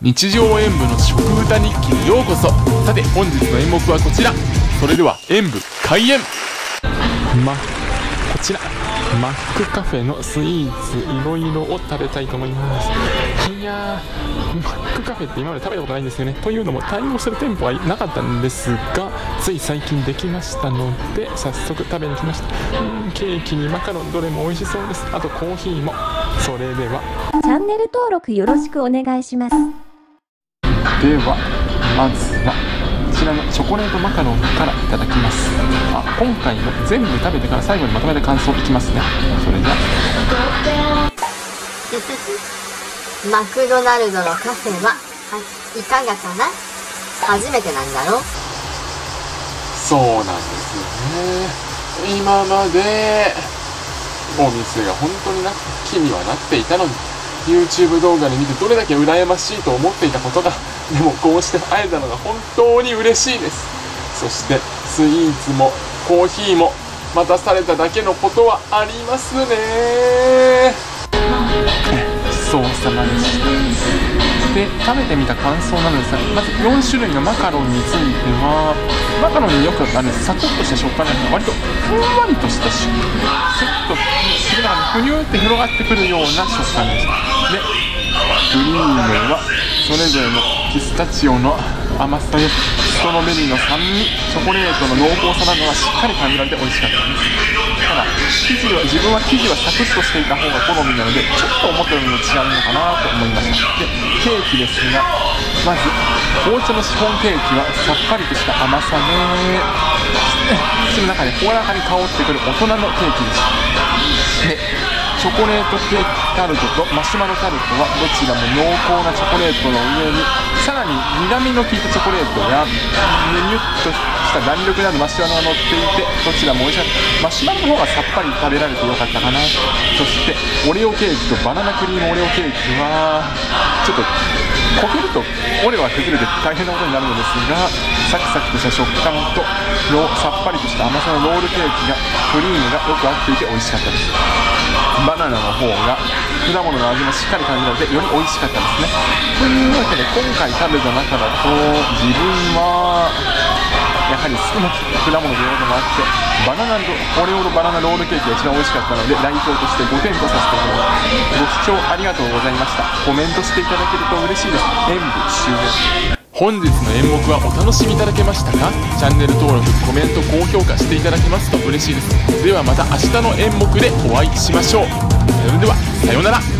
日常演舞の食歌日記にようこそ。さて本日の演目はこちら。それでは演舞開演。まこちら。マックカフェのスイーツいろいろを食べたいと思います。いやーマックカフェって今まで食べたことないんですよね。というのも対応してる店舗はなかったんですがつい最近できましたので早速食べに来ました。うんケーキにマカロンどれも美味しそうです。あとコーヒーも。それでは。チャンネル登録よろしくお願いします。ではまずはこちらのチョコレートマカロンからいただきます。あ今回の全部食べてから最後にまとめて感想いきますね。それじゃマクドナルドのカフェは、はい、いかがかな？初めてなんだろそうなんですよね。今までお店が本当にな気にはなっていたのに YouTube 動画で見てどれだけ羨ましいと思っていたことがでもこうして会えたのが本当に嬉しいです。そしてスイーツもコーヒーも待たされただけのことはありますね。ごちそうさまでしたで食べてみた感想なのですがまず4種類のマカロンについてはマカロンによくあるサクッとした食感なんですが割とふんわりとした食感スッと口の中にふにゅーって広がってくるような食感でしたでクリームはそれぞれのピスタチオの甘さやストロベリーの酸味チョコレートの濃厚さなどがしっかり感じられて美味しかったですただ生地は自分は生地はサクッとしていた方が好みなのでちょっと思ったよりも違うのかなと思いましたでケーキですがまず紅茶のシフォンケーキはさっぱりとした甘さで口の中でほらかに香ってくる大人のケーキでしたでチョコレートケーキタルトとマシュマロタルトはどちらも濃厚なチョコレートの上にさらに苦みの効いたチョコレートやむにゅっとした弾力のあるマシュマロが乗っていてどちらも美味しかったマシュマロの方がさっぱり食べられてよかったかな。そしてオレオケーキとバナナクリームオレオケーキはちょっと焦げるとオレオが崩れて大変なことになるのですがサクサクとした食感とさっぱりとした甘さのロールケーキがクリームがよく合っていて美味しかったです。バナナの方が果物の味もしっかり感じられてより美味しかったですねというわけで今回食べた中だと自分はやはり好きな果物ということもあってバナナオレオのバナナロールケーキが一番美味しかったので代表として5点とさせていただきますご視聴ありがとうございました。コメントしていただけると嬉しいです。演舞終了。本日の演目はお楽しみいただけましたか？チャンネル登録コメント高評価していただけますと嬉しいです。ではまた明日の演目でお会いしましょう。それではさようなら。